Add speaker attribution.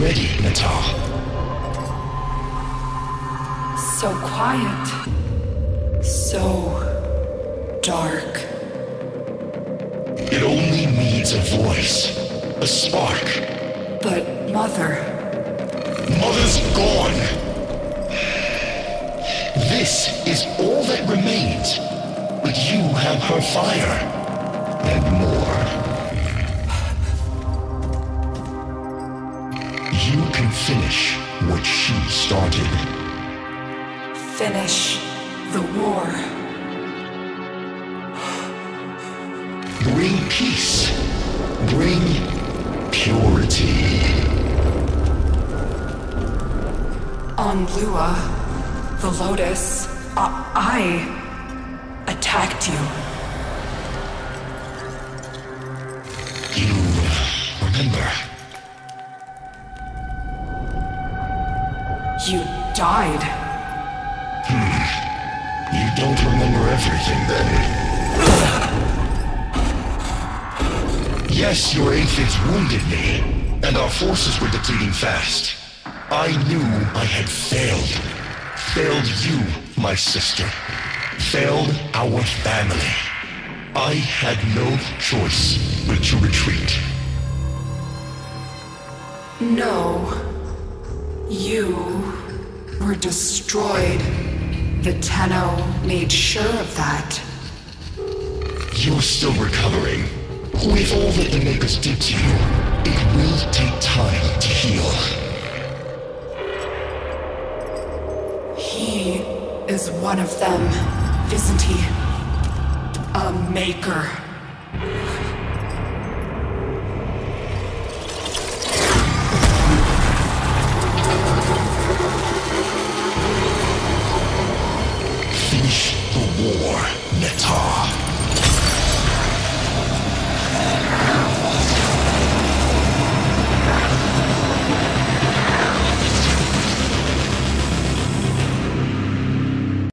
Speaker 1: ready, Natah. So quiet. So dark.
Speaker 2: It only needs a voice, a spark.
Speaker 1: But Mother.
Speaker 2: Mother's gone! This is all that remains. But you have her fire. And more. Can finish what she started.
Speaker 1: finish the war.
Speaker 2: Bring peace. Bring purity.
Speaker 1: On Lua, the Lotus, I, I attacked you.
Speaker 2: You remember?
Speaker 1: You died. Hmm.
Speaker 2: You don't remember everything then. Yes, your aphids wounded me, and our forces were depleting fast. I knew I had failed. Failed you, my sister. Failed our family. I had no choice but to retreat.
Speaker 1: No. You were destroyed. The Tenno made sure of that.
Speaker 2: You're still recovering. With all that the Makers did to you, it will take time to heal.
Speaker 1: He is one of them, isn't he? A maker. The war.